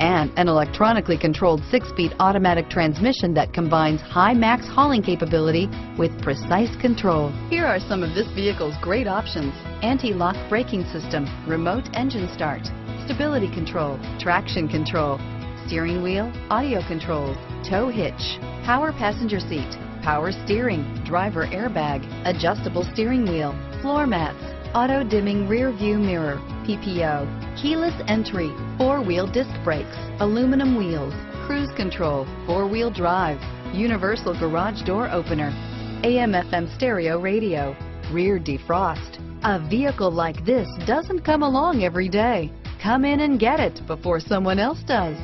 and an electronically controlled six-speed automatic transmission that combines high max hauling capability with precise control. Here are some of this vehicle's great options. Anti-lock braking system, remote engine start, stability control, traction control, steering wheel, audio controls, tow hitch, power passenger seat, power steering, driver airbag, adjustable steering wheel, floor mats, auto dimming rear view mirror, PPO, keyless entry, four-wheel disc brakes, aluminum wheels, cruise control, four-wheel drive, universal garage door opener, AM FM stereo radio, rear defrost. A vehicle like this doesn't come along every day. Come in and get it before someone else does.